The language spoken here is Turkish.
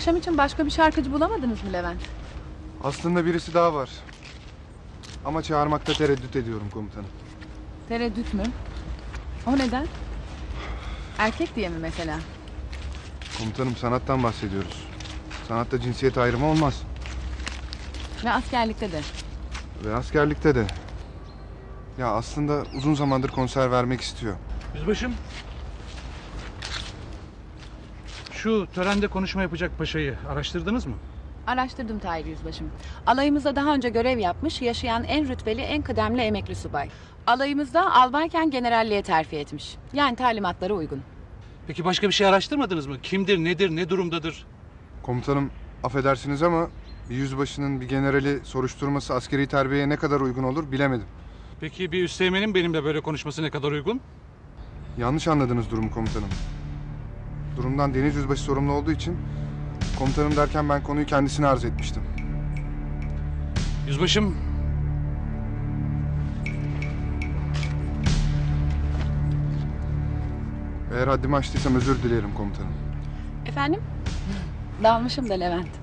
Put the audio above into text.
Akşam için başka bir şarkıcı bulamadınız mı Levent? Aslında birisi daha var. Ama çağırmakta tereddüt ediyorum komutanım. Tereddüt mü? O neden? Erkek diye mi mesela? Komutanım sanattan bahsediyoruz. Sanatta cinsiyet ayrımı olmaz. Ve askerlikte de. Ve askerlikte de. Ya aslında uzun zamandır konser vermek istiyor. Yüzbaşım. Şu törende konuşma yapacak paşayı araştırdınız mı? Araştırdım Tahir Yüzbaşım. Alayımızda daha önce görev yapmış, yaşayan en rütbeli, en kıdemli emekli subay. Alayımızda albayken generalliğe terfi etmiş. Yani talimatlara uygun. Peki başka bir şey araştırmadınız mı? Kimdir, nedir, ne durumdadır? Komutanım affedersiniz ama bir yüzbaşının bir generali soruşturması askeri terbiyeye ne kadar uygun olur bilemedim. Peki bir üsteğmenin benimle böyle konuşması ne kadar uygun? Yanlış anladınız durumu komutanım. Durumdan deniz yüzbaşı sorumlu olduğu için komutanım derken ben konuyu kendisine arz etmiştim. Yüzbaşım. Eğer haddimi aştıysam özür dilerim komutanım. Efendim? Dalmışım da Levent.